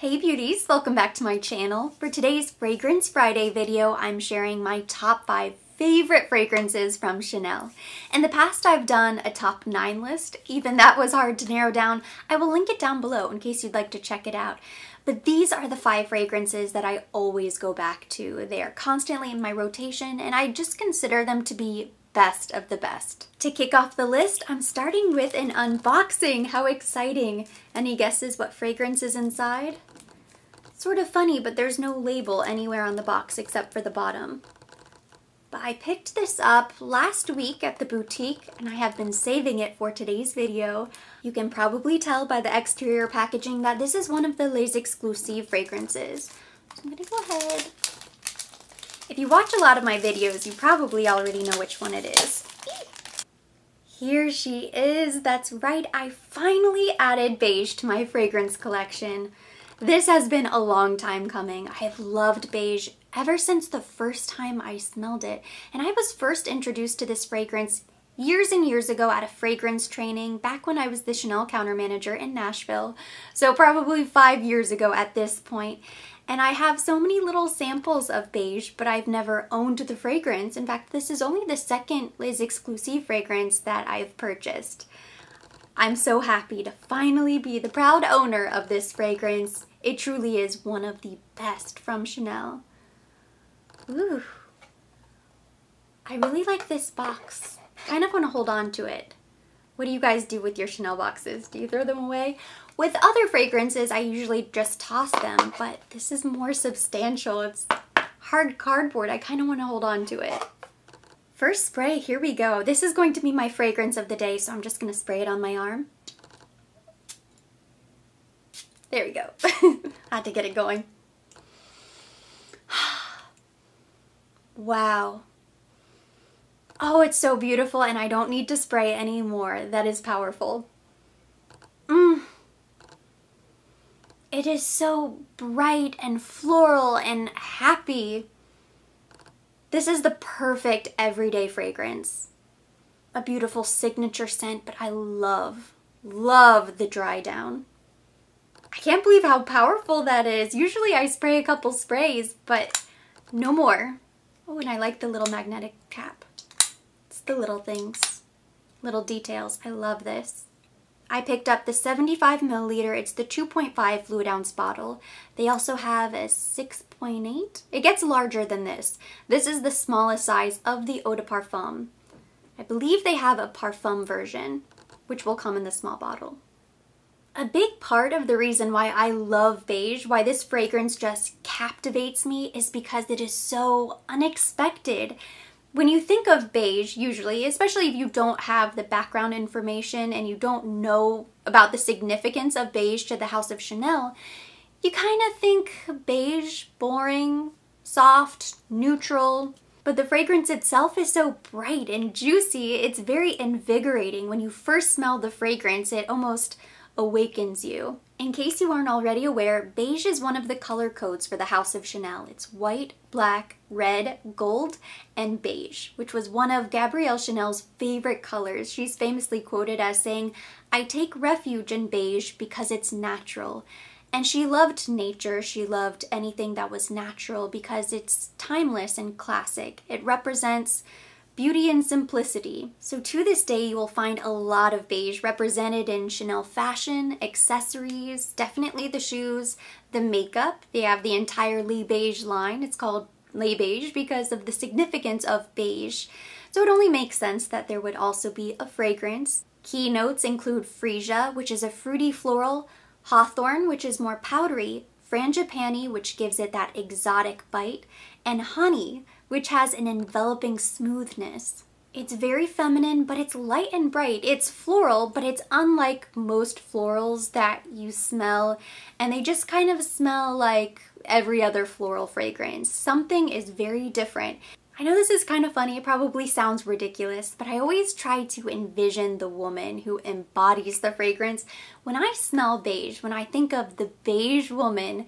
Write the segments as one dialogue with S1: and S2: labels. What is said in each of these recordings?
S1: Hey beauties, welcome back to my channel. For today's Fragrance Friday video, I'm sharing my top 5 favorite fragrances from Chanel. In the past, I've done a top 9 list. Even that was hard to narrow down. I will link it down below in case you'd like to check it out. But these are the five fragrances that I always go back to. They are constantly in my rotation and I just consider them to be best of the best. To kick off the list, I'm starting with an unboxing. How exciting! Any guesses what fragrance is inside? Sort of funny, but there's no label anywhere on the box except for the bottom. But I picked this up last week at the boutique and I have been saving it for today's video. You can probably tell by the exterior packaging that this is one of the Les Exclusifs fragrances. So I'm gonna go ahead. If you watch a lot of my videos, you probably already know which one it is. Here she is. That's right, I finally added beige to my fragrance collection. This has been a long time coming. I have loved beige ever since the first time I smelled it. And I was first introduced to this fragrance years and years ago at a fragrance training back when I was the Chanel counter manager in Nashville. So probably five years ago at this point. And I have so many little samples of beige, but I've never owned the fragrance. In fact, this is only the second Les Exclusifs fragrance that I've purchased. I'm so happy to finally be the proud owner of this fragrance. It truly is one of the best from Chanel. Ooh. I really like this box. Kind of want to hold on to it. What do you guys do with your Chanel boxes? Do you throw them away? With other fragrances, I usually just toss them, but this is more substantial. It's hard cardboard. I kind of want to hold on to it. First spray, here we go. This is going to be my fragrance of the day, so I'm just going to spray it on my arm. There we go. I had to get it going. wow. Oh, it's so beautiful and I don't need to spray anymore. That is powerful. Mmm. It is so bright and floral and happy. This is the perfect everyday fragrance. A beautiful signature scent, but I love, love the dry down. I can't believe how powerful that is. Usually I spray a couple sprays, but no more. Oh, and I like the little magnetic cap. It's the little things, little details. I love this. I picked up the 75 milliliter. It's the 2.5 fluid ounce bottle. They also have a 6.8. It gets larger than this. This is the smallest size of the Eau de Parfum. I believe they have a Parfum version, which will come in the small bottle. A big part of the reason why I love beige, why this fragrance just captivates me, is because it is so unexpected. When you think of beige, usually, especially if you don't have the background information and you don't know about the significance of beige to the House of Chanel, you kind of think beige, boring, soft, neutral. But the fragrance itself is so bright and juicy, it's very invigorating. When you first smell the fragrance, it almost awakens you. In case you aren't already aware, beige is one of the color codes for the House of Chanel. It's white, black, red, gold, and beige, which was one of Gabrielle Chanel's favorite colors. She's famously quoted as saying, I take refuge in beige because it's natural. And she loved nature, she loved anything that was natural because it's timeless and classic. It represents beauty and simplicity. So to this day, you will find a lot of beige represented in Chanel fashion, accessories, definitely the shoes, the makeup. They have the entire entirely beige line. It's called Les Beiges because of the significance of beige. So it only makes sense that there would also be a fragrance. Key notes include freesia, which is a fruity floral, hawthorn, which is more powdery, frangipani, which gives it that exotic bite, and honey, which has an enveloping smoothness. It's very feminine, but it's light and bright. It's floral, but it's unlike most florals that you smell, and they just kind of smell like every other floral fragrance. Something is very different. I know this is kind of funny, it probably sounds ridiculous, but I always try to envision the woman who embodies the fragrance. When I smell beige, when I think of the beige woman,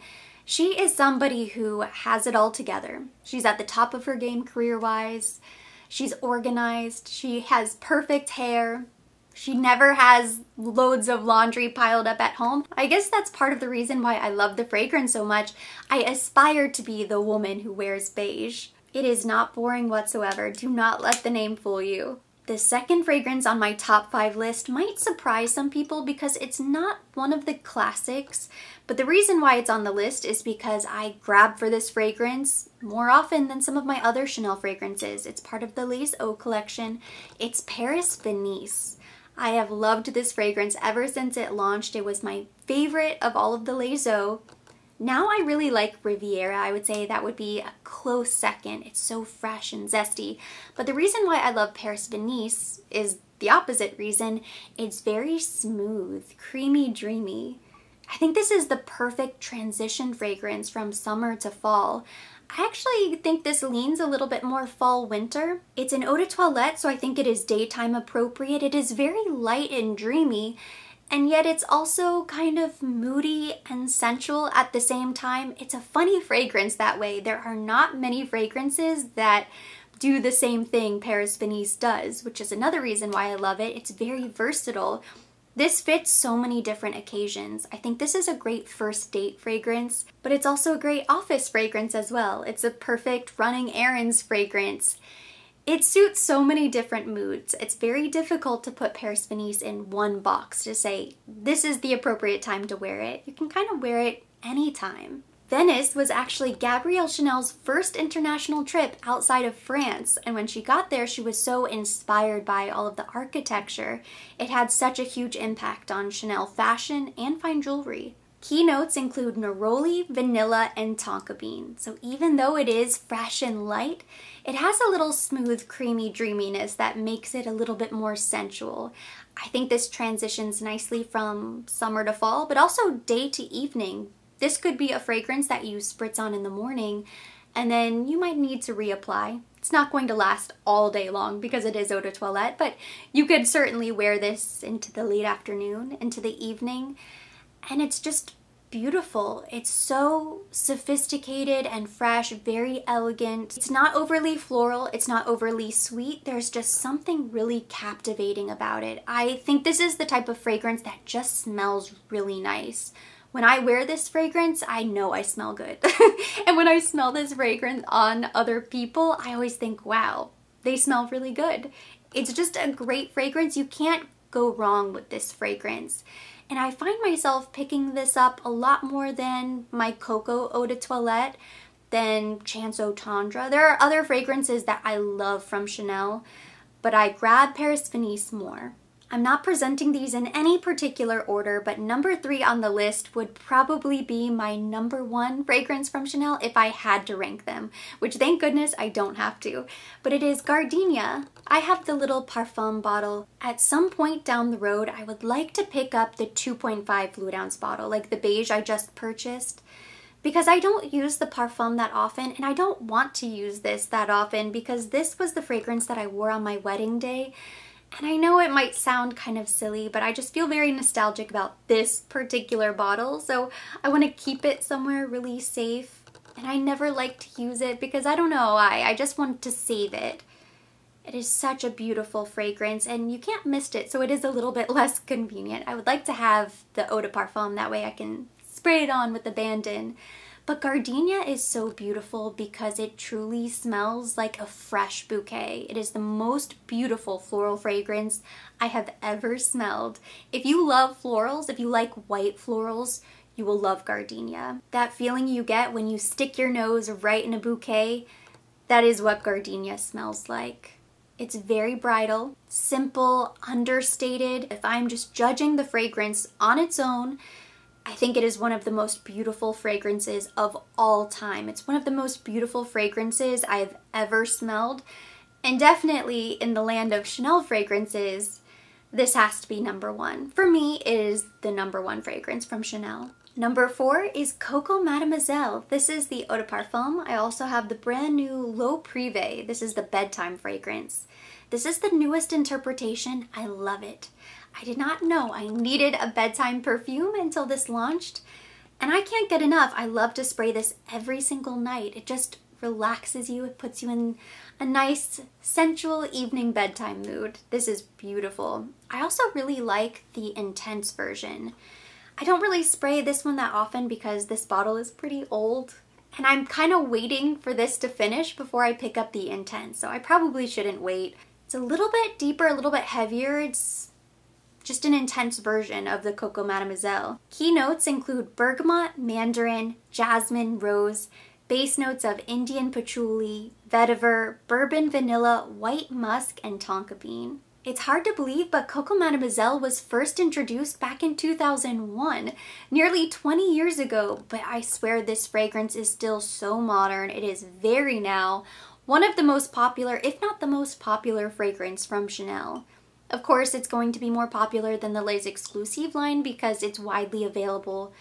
S1: she is somebody who has it all together. She's at the top of her game career-wise. She's organized. She has perfect hair. She never has loads of laundry piled up at home. I guess that's part of the reason why I love the fragrance so much. I aspire to be the woman who wears beige. It is not boring whatsoever. Do not let the name fool you. The second fragrance on my top five list might surprise some people because it's not one of the classics, but the reason why it's on the list is because I grab for this fragrance more often than some of my other Chanel fragrances. It's part of the Les Eaux collection. It's Paris Venise. I have loved this fragrance ever since it launched. It was my favorite of all of the Les Eaux. Now I really like Riviera. I would say that would be a close second. It's so fresh and zesty. But the reason why I love Paris Venise is the opposite reason. It's very smooth, creamy, dreamy. I think this is the perfect transition fragrance from summer to fall. I actually think this leans a little bit more fall winter. It's an eau de toilette, so I think it is daytime appropriate. It is very light and dreamy, and yet it's also kind of moody and sensual at the same time. It's a funny fragrance that way. There are not many fragrances that do the same thing Paris Venise does, which is another reason why I love it. It's very versatile. This fits so many different occasions. I think this is a great first date fragrance, but it's also a great office fragrance as well. It's a perfect running errands fragrance. It suits so many different moods. It's very difficult to put Paris Venise in one box to say, this is the appropriate time to wear it. You can kind of wear it anytime. Venice was actually Gabrielle Chanel's first international trip outside of France, and when she got there, she was so inspired by all of the architecture. It had such a huge impact on Chanel fashion and fine jewelry. Keynotes include neroli, vanilla, and tonka bean. So even though it is fresh and light, it has a little smooth, creamy dreaminess that makes it a little bit more sensual. I think this transitions nicely from summer to fall, but also day to evening. This could be a fragrance that you spritz on in the morning and then you might need to reapply. It's not going to last all day long because it is eau de toilette, but you could certainly wear this into the late afternoon, into the evening, and it's just beautiful. It's so sophisticated and fresh, very elegant. It's not overly floral, it's not overly sweet. There's just something really captivating about it. I think this is the type of fragrance that just smells really nice. When I wear this fragrance, I know I smell good. and when I smell this fragrance on other people, I always think, wow, they smell really good. It's just a great fragrance. You can't go wrong with this fragrance. And I find myself picking this up a lot more than my Coco Eau de Toilette, than Chance Eau Tendre. There are other fragrances that I love from Chanel, but I grab Paris Venise more. I'm not presenting these in any particular order, but number three on the list would probably be my number one fragrance from Chanel if I had to rank them, which thank goodness I don't have to. But it is Gardenia. I have the little parfum bottle. At some point down the road, I would like to pick up the 2.5 fluid ounce bottle, like the beige I just purchased because I don't use the parfum that often and I don't want to use this that often because this was the fragrance that I wore on my wedding day and I know it might sound kind of silly, but I just feel very nostalgic about this particular bottle. So I want to keep it somewhere really safe. And I never like to use it because I don't know, I, I just want to save it. It is such a beautiful fragrance and you can't miss it, so it is a little bit less convenient. I would like to have the eau de parfum, that way I can spray it on with the band in. But gardenia is so beautiful because it truly smells like a fresh bouquet. It is the most beautiful floral fragrance I have ever smelled. If you love florals, if you like white florals, you will love gardenia. That feeling you get when you stick your nose right in a bouquet, that is what gardenia smells like. It's very bridal, simple, understated. If I'm just judging the fragrance on its own, I think it is one of the most beautiful fragrances of all time. It's one of the most beautiful fragrances I've ever smelled. And definitely in the land of Chanel fragrances, this has to be number one. For me, it is the number one fragrance from Chanel. Number four is Coco Mademoiselle. This is the Eau de Parfum. I also have the brand new L'Eau Privée. This is the bedtime fragrance. This is the newest interpretation. I love it. I did not know I needed a bedtime perfume until this launched. And I can't get enough. I love to spray this every single night. It just relaxes you. It puts you in a nice, sensual evening bedtime mood. This is beautiful. I also really like the intense version. I don't really spray this one that often because this bottle is pretty old and I'm kind of waiting for this to finish before I pick up the intense, so I probably shouldn't wait. It's a little bit deeper, a little bit heavier. It's just an intense version of the Coco Mademoiselle. Key notes include bergamot, mandarin, jasmine, rose, base notes of Indian patchouli, vetiver, bourbon vanilla, white musk, and tonka bean. It's hard to believe, but Coco Mademoiselle was first introduced back in 2001, nearly 20 years ago, but I swear this fragrance is still so modern. It is very now, one of the most popular, if not the most popular fragrance from Chanel. Of course, it's going to be more popular than the Les Exclusifs line because it's widely available,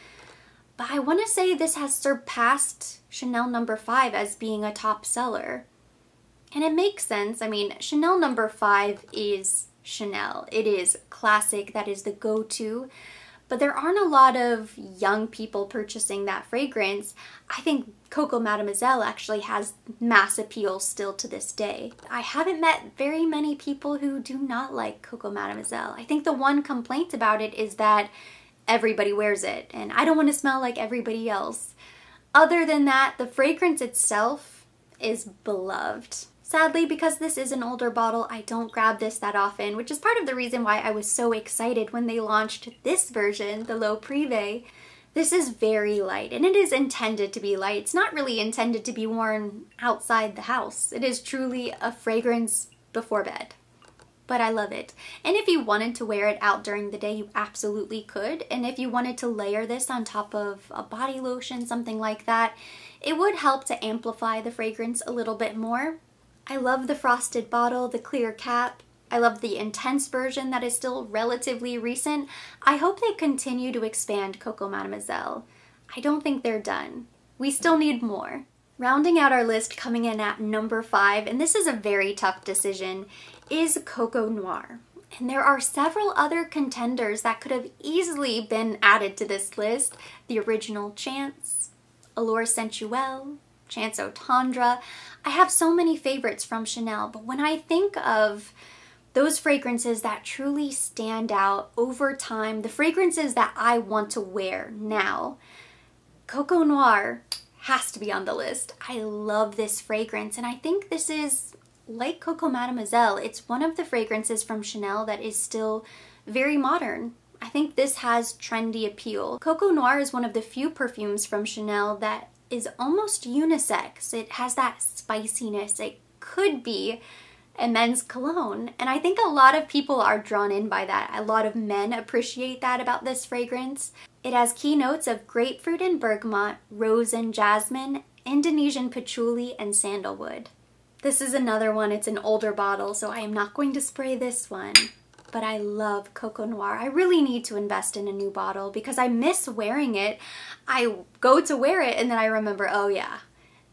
S1: but I want to say this has surpassed Chanel number no. 5 as being a top seller. And it makes sense. I mean, Chanel number no. 5 is Chanel. It is classic, that is the go-to. But there aren't a lot of young people purchasing that fragrance. I think Coco Mademoiselle actually has mass appeal still to this day. I haven't met very many people who do not like Coco Mademoiselle. I think the one complaint about it is that everybody wears it and I don't want to smell like everybody else. Other than that, the fragrance itself is beloved. Sadly, because this is an older bottle, I don't grab this that often, which is part of the reason why I was so excited when they launched this version, the L'Eau Privée. This is very light, and it is intended to be light. It's not really intended to be worn outside the house. It is truly a fragrance before bed but I love it. And if you wanted to wear it out during the day, you absolutely could. And if you wanted to layer this on top of a body lotion, something like that, it would help to amplify the fragrance a little bit more. I love the frosted bottle, the clear cap. I love the intense version that is still relatively recent. I hope they continue to expand Coco Mademoiselle. I don't think they're done. We still need more. Rounding out our list coming in at number five, and this is a very tough decision, is Coco Noir. And there are several other contenders that could have easily been added to this list. The original Chance, Allure Sensuelle, Chance Eau I have so many favorites from Chanel, but when I think of those fragrances that truly stand out over time, the fragrances that I want to wear now, Coco Noir has to be on the list. I love this fragrance and I think this is like Coco Mademoiselle. It's one of the fragrances from Chanel that is still very modern. I think this has trendy appeal. Coco Noir is one of the few perfumes from Chanel that is almost unisex. It has that spiciness. It could be a men's cologne. And I think a lot of people are drawn in by that. A lot of men appreciate that about this fragrance. It has key notes of grapefruit and bergamot, rose and jasmine, Indonesian patchouli, and sandalwood. This is another one. It's an older bottle, so I am not going to spray this one but I love Coco Noir. I really need to invest in a new bottle because I miss wearing it. I go to wear it and then I remember, oh yeah,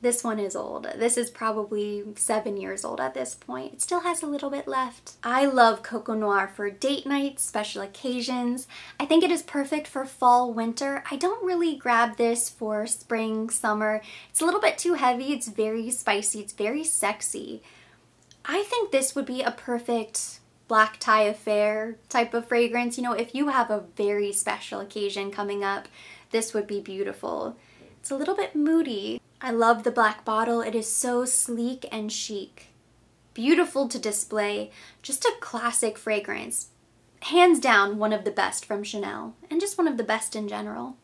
S1: this one is old. This is probably seven years old at this point. It still has a little bit left. I love Coco Noir for date nights, special occasions. I think it is perfect for fall, winter. I don't really grab this for spring, summer. It's a little bit too heavy. It's very spicy. It's very sexy. I think this would be a perfect black tie affair type of fragrance. You know, if you have a very special occasion coming up, this would be beautiful. It's a little bit moody. I love the black bottle. It is so sleek and chic. Beautiful to display. Just a classic fragrance. Hands down, one of the best from Chanel, and just one of the best in general.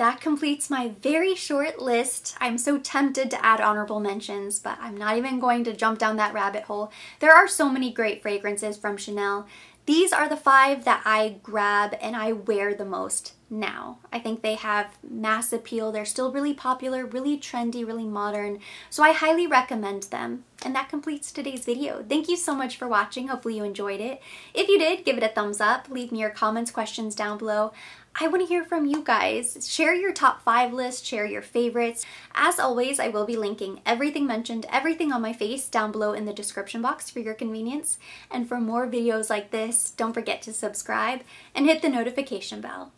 S1: That completes my very short list. I'm so tempted to add honorable mentions, but I'm not even going to jump down that rabbit hole. There are so many great fragrances from Chanel. These are the five that I grab and I wear the most now. I think they have mass appeal. They're still really popular, really trendy, really modern. So I highly recommend them. And that completes today's video. Thank you so much for watching. Hopefully you enjoyed it. If you did, give it a thumbs up. Leave me your comments, questions down below. I want to hear from you guys. Share your top five list, share your favorites. As always, I will be linking everything mentioned, everything on my face down below in the description box for your convenience. And for more videos like this, don't forget to subscribe and hit the notification bell.